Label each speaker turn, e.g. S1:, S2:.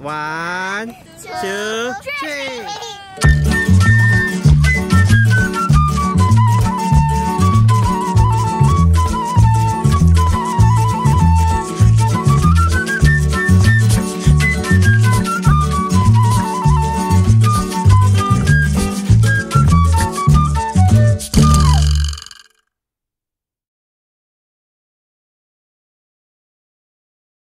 S1: one two three